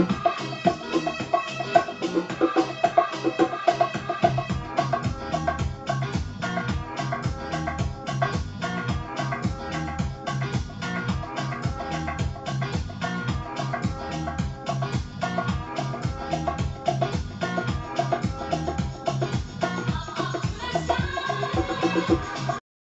Música